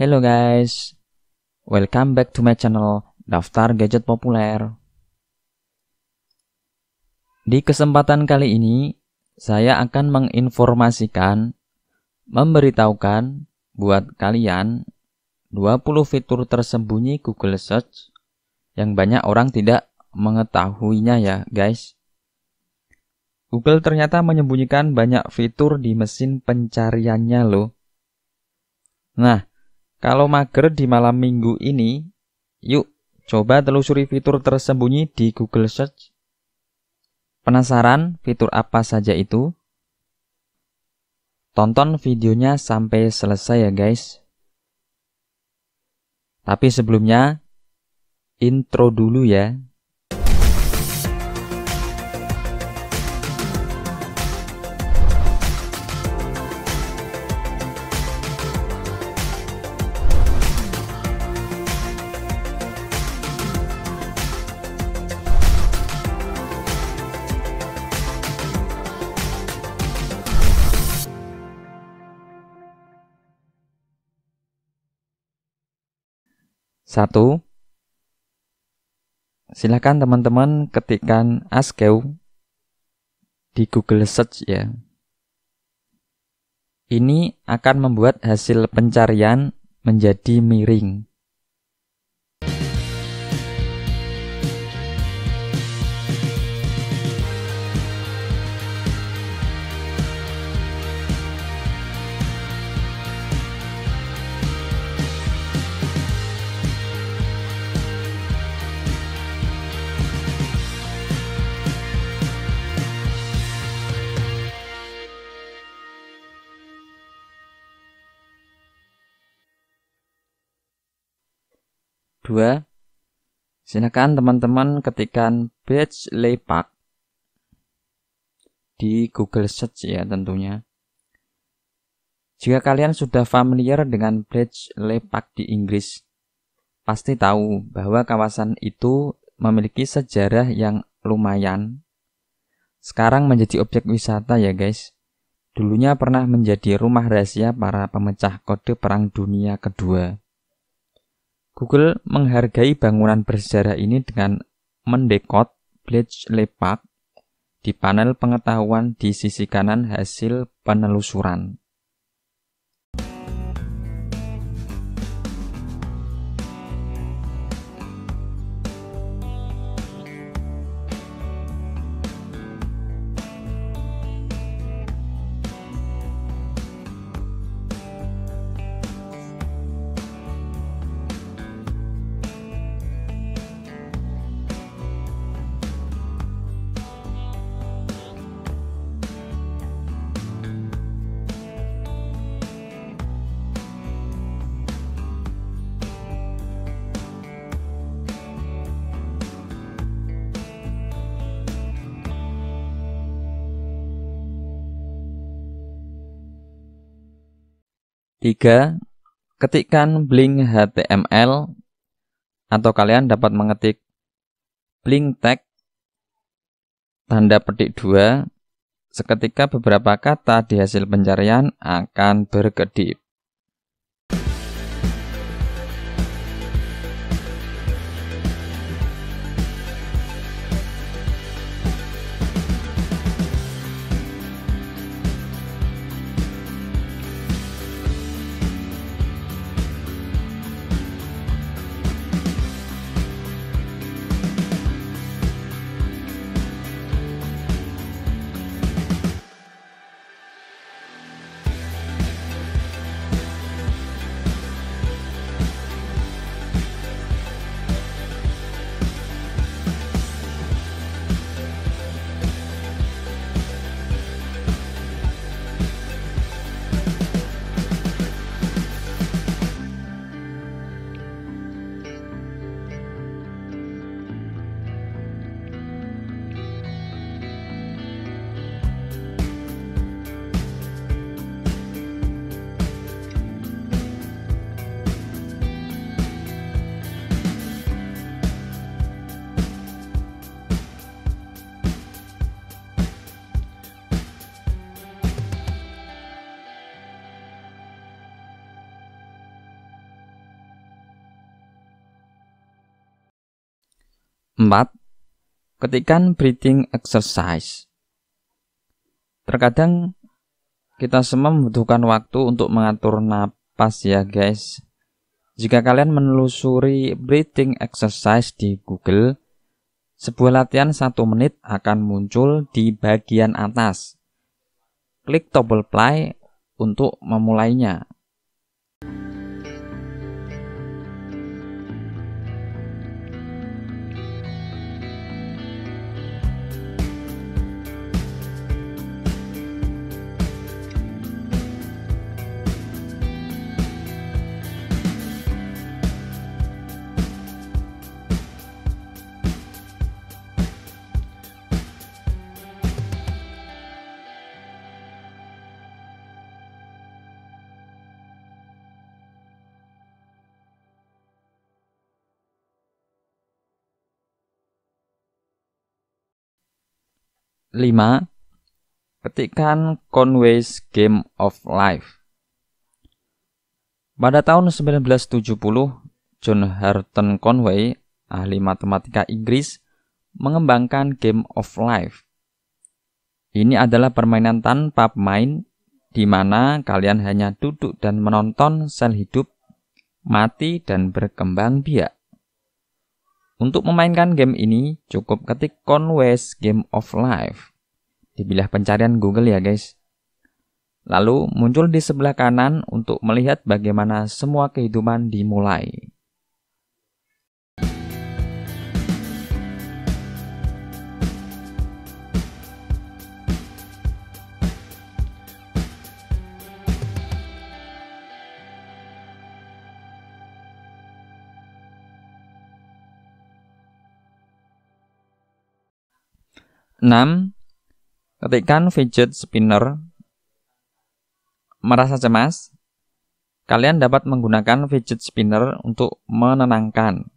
Hello guys, welcome back to my channel Daftar Gadget Populer. Di kesempatan kali ini, saya akan menginformasikan, memberitahukan buat kalian 20 fitur tersembunyi Google Search yang banyak orang tidak mengetahuinya ya guys. Google ternyata menyembunyikan banyak fitur di mesin pencariannya loh. Nah, kalau mager di malam minggu ini, yuk coba telusuri fitur tersembunyi di Google Search. Penasaran fitur apa saja itu? Tonton videonya sampai selesai ya guys. Tapi sebelumnya, intro dulu ya. Satu, silakan teman-teman ketikkan Askeu di Google Search ya. Ini akan membuat hasil pencarian menjadi miring. Dua, silakan teman-teman ketikkan batch lepak di Google Search ya tentunya. Jika kalian sudah familiar dengan batch lepak di Inggris, pasti tahu bahwa kawasan itu memiliki sejarah yang lumayan. Sekarang menjadi objek wisata ya guys. Dulunya pernah menjadi rumah rahasia para pemecah kode Perang Dunia Kedua. Google menghargai bangunan bersejarah ini dengan mendekot Bletch Lepak di panel pengetahuan di sisi kanan hasil penelusuran. 3. Ketikkan Blink HTML atau kalian dapat mengetik Blink tag tanda petik 2 seketika beberapa kata di hasil pencarian akan berkedip. 4. Ketikan breathing exercise. Terkadang kita semua membutuhkan waktu untuk mengatur napas ya guys. Jika kalian menelusuri breathing exercise di Google, sebuah latihan satu menit akan muncul di bagian atas. Klik tombol play untuk memulainya. 5. Ketikkan Conway's Game of Life. Pada tahun 1970, John Harton Conway, ahli matematika Inggris, mengembangkan Game of Life. Ini adalah permainan tanpa pemain di mana kalian hanya duduk dan menonton sel hidup, mati, dan berkembang biak. Untuk memainkan game ini, cukup ketik Conway's Game of Life. Di bilah pencarian Google ya guys. Lalu muncul di sebelah kanan untuk melihat bagaimana semua kehidupan dimulai. 6. Ketikkan fidget spinner merasa cemas, kalian dapat menggunakan fidget spinner untuk menenangkan.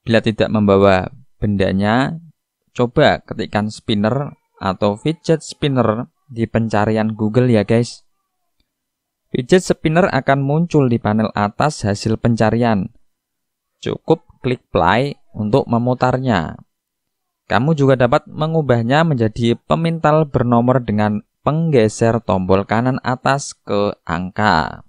Bila tidak membawa bendanya, coba ketikkan spinner atau fidget spinner di pencarian Google ya guys. Fidget spinner akan muncul di panel atas hasil pencarian. Cukup klik play untuk memutarnya. Kamu juga dapat mengubahnya menjadi pemintal bernomor dengan penggeser tombol kanan atas ke angka.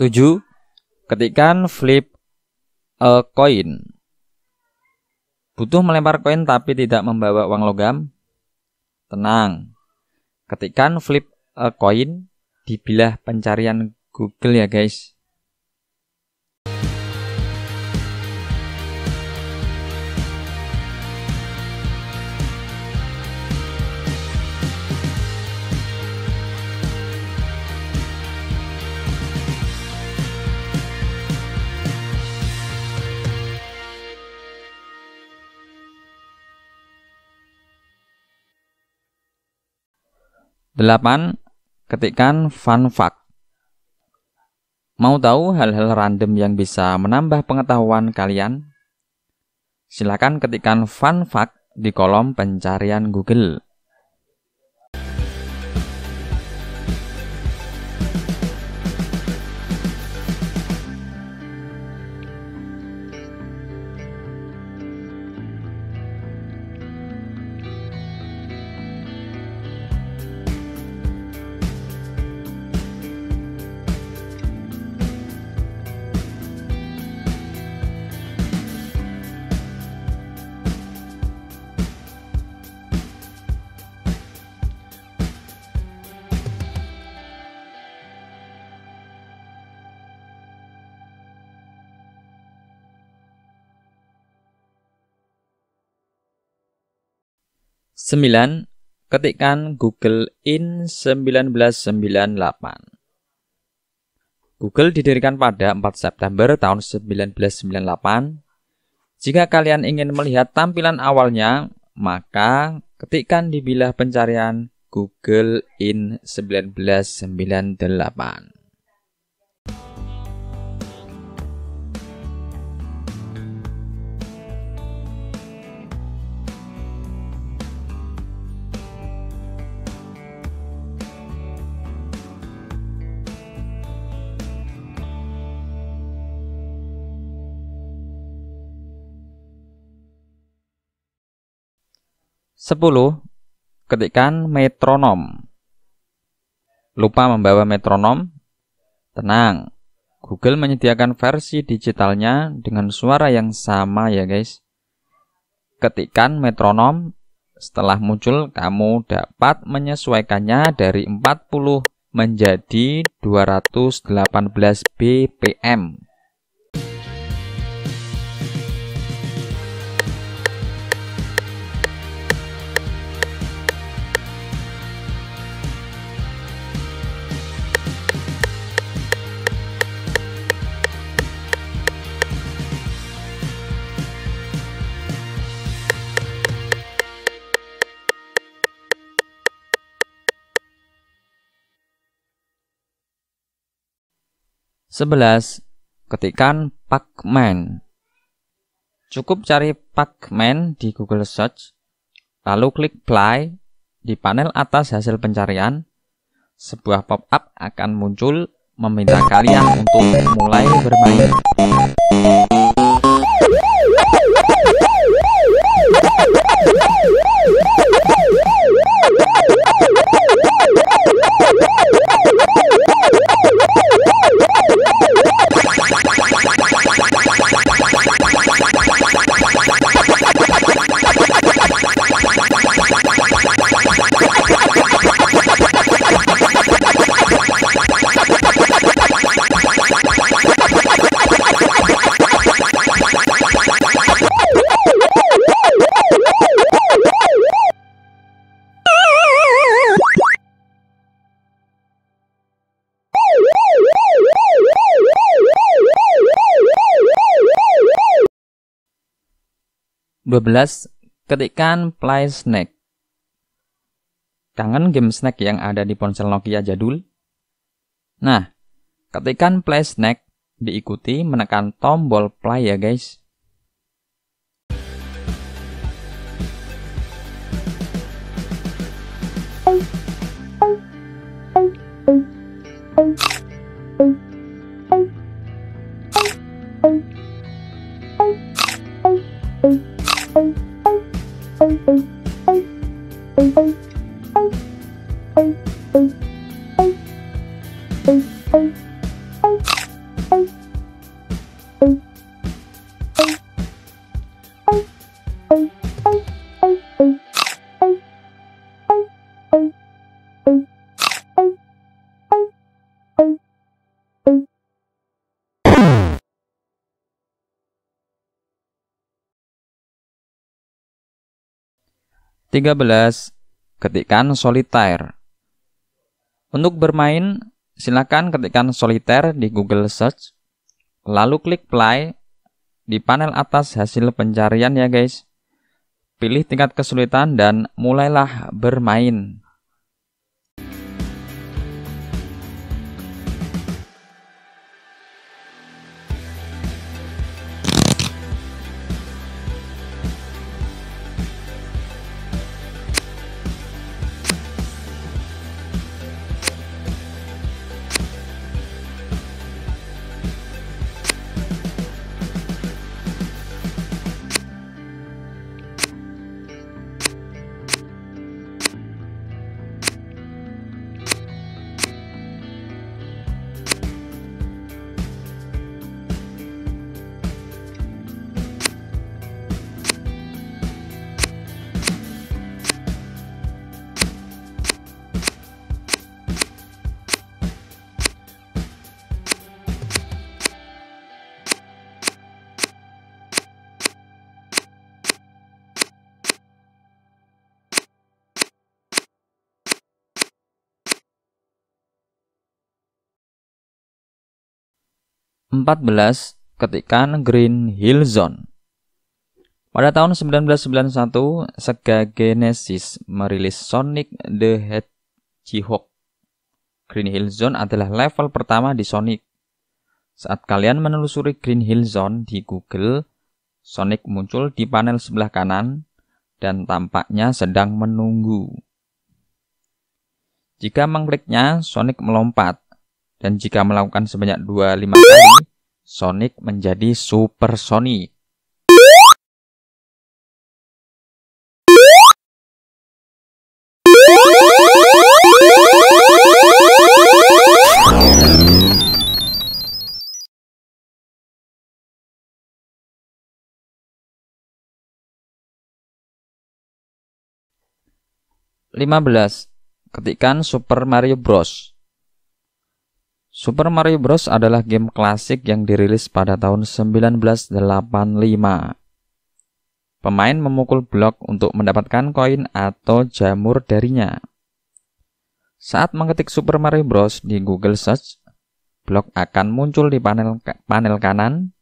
7. Ketikkan flip a coin. Butuh melempar koin tapi tidak membawa uang logam? Tenang. Ketikkan flip a coin di bilah pencarian Google ya guys. 8. Ketikkan fun fact. Mau tahu hal-hal random yang bisa menambah pengetahuan kalian? Silakan ketikkan fun fact di kolom pencarian Google. 9. Ketikkan Google in 1998. Google didirikan pada 4 September tahun 1998. Jika kalian ingin melihat tampilan awalnya, maka ketikkan di bilah pencarian Google in 1998. 10. Ketikkan metronom. Lupa membawa metronom? Tenang, Google menyediakan versi digitalnya dengan suara yang sama ya guys. Ketikkan metronom, setelah muncul kamu dapat menyesuaikannya dari 40 menjadi 218 BPM. 11. Ketikkan Pacman. Cukup cari Pacman di Google Search, lalu klik play. Di panel atas hasil pencarian, sebuah pop-up akan muncul meminta kalian untuk mulai bermain. 12. Ketikkan Play Snack. Kangen game snack yang ada di ponsel Nokia jadul? Nah, ketikkan Play Snack diikuti menekan tombol play ya guys. Tiga belas. Ketikkan solitaire. Untuk bermain, silakan ketikkan solitaire di Google Search, lalu klik play di panel atas hasil pencarian ya guys. Pilih tingkat kesulitan dan mulailah bermain. 14. Ketikan Green Hill Zone pada tahun 1991, Sega Genesis merilis Sonic the Hedgehog. Green Hill Zone adalah level pertama di Sonic. Saat kalian menelusuri Green Hill Zone di Google, Sonic muncul di panel sebelah kanan dan tampaknya sedang menunggu. Jika mengkliknya, Sonic melompat. Dan jika melakukan sebanyak 25 kali, Sonic menjadi Super Sonic. Lima belas. Ketikan Super Mario Bros. Super Mario Bros. adalah game klasik yang dirilis pada tahun 1985. Pemain memukul blok untuk mendapatkan koin atau jamur darinya. Saat mengetik Super Mario Bros. di Google Search, blok akan muncul di panel, panel kanan.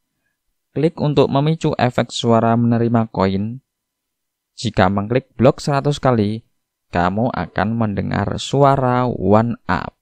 Klik untuk memicu efek suara menerima koin. Jika mengklik blok 100 kali, kamu akan mendengar suara one up.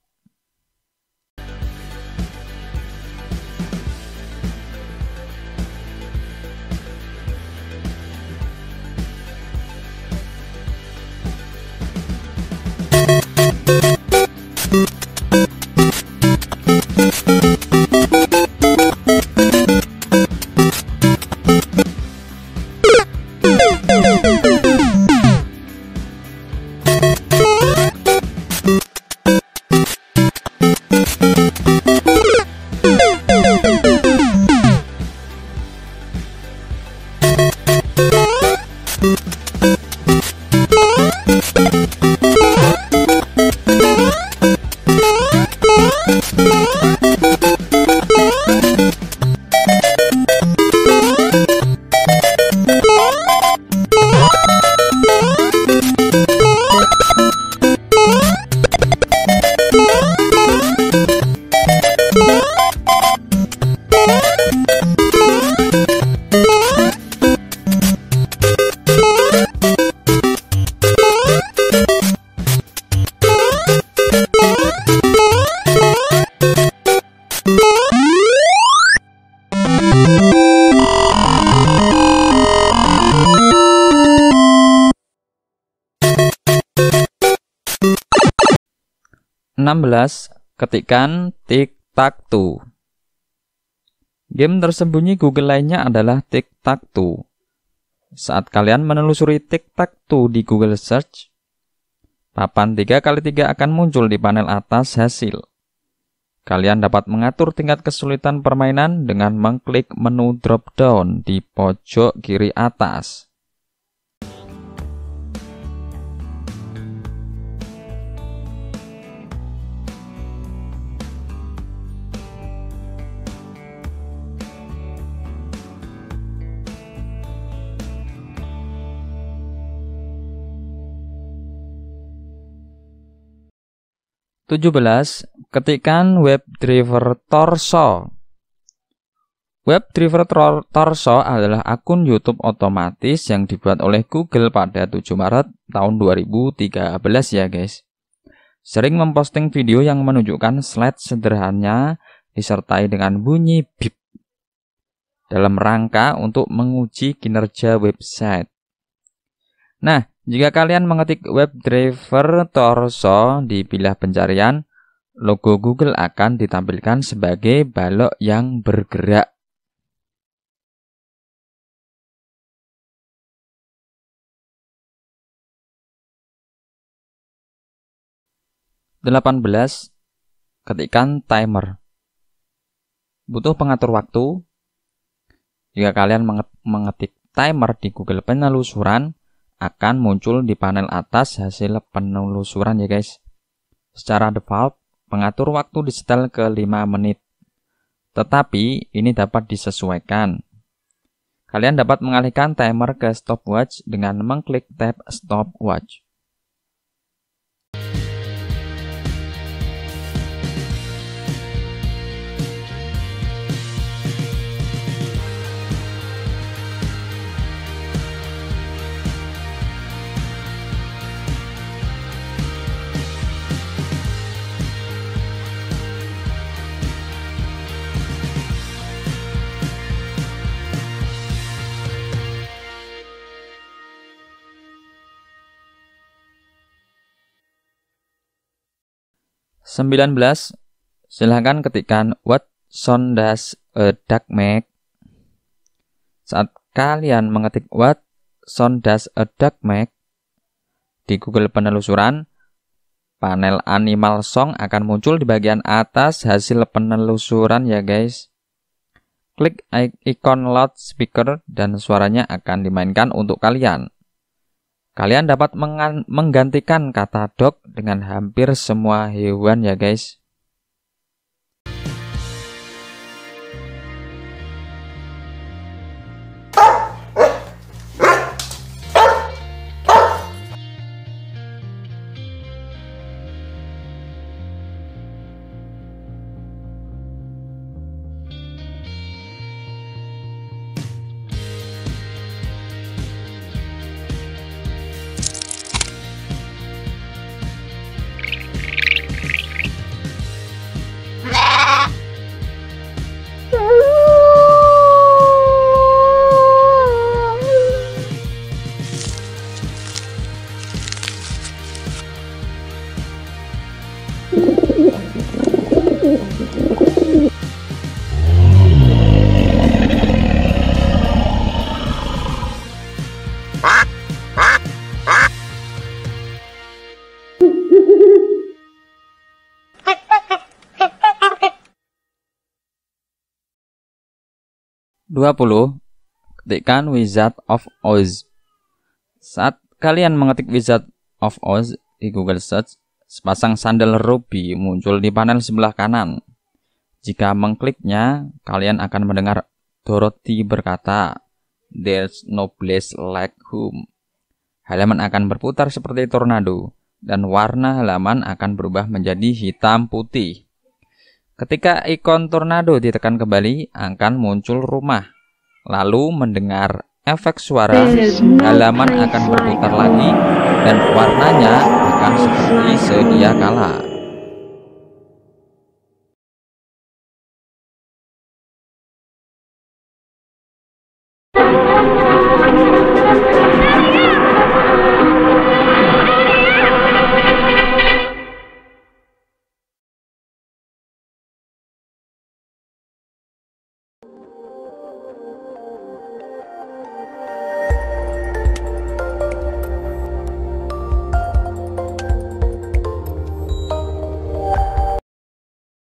Ketikan Tic-Tac-Toe. Game tersembunyi Google lainnya adalah Tic-Tac-Toe. Saat kalian menelusuri Tic-Tac-Toe di Google Search, papan 3x3 akan muncul di panel atas hasil. Kalian dapat mengatur tingkat kesulitan permainan dengan mengklik menu drop-down di pojok kiri atas. 17. Ketikan WebDriver Torso. WebDriver Torso adalah akun YouTube otomatis yang dibuat oleh Google pada 7 Maret tahun 2013 ya guys. Sering memposting video yang menunjukkan slide sederhana disertai dengan bunyi bip dalam rangka untuk menguji kinerja website. Nah, jika kalian mengetik WebDriver Torso di pilihan pencarian, logo Google akan ditampilkan sebagai balok yang bergerak. Delapan belas, ketikkan timer. Butuh pengatur waktu. Jika kalian mengetik timer di Google Penelusuran, akan muncul di panel atas hasil penelusuran ya guys. Secara default, pengatur waktu disetel ke 5 menit. Tetapi ini dapat disesuaikan. Kalian dapat mengalihkan timer ke stopwatch dengan mengklik tab stopwatch. 19. Silahkan ketikkan what sound does a duck make? Saat kalian mengetik what sound does a duck make di Google penelusuran, panel animal song akan muncul di bagian atas hasil penelusuran ya guys. Klik ikon loudspeaker dan suaranya akan dimainkan untuk kalian. Kalian dapat menggantikan kata dog dengan hampir semua hewan ya guys. 20. Ketikkan Wizard of Oz. Saat kalian mengetik Wizard of Oz di Google Search, sepasang sandal ruby muncul di panel sebelah kanan. Jika mengkliknya, kalian akan mendengar Dorothy berkata, There's no place like home. Halaman akan berputar seperti tornado, dan warna halaman akan berubah menjadi hitam putih. Ketika ikon tornado ditekan kembali, akan muncul rumah. Lalu mendengar efek suara, halaman akan berputar lagi dan warnanya akan seperti sedia kala.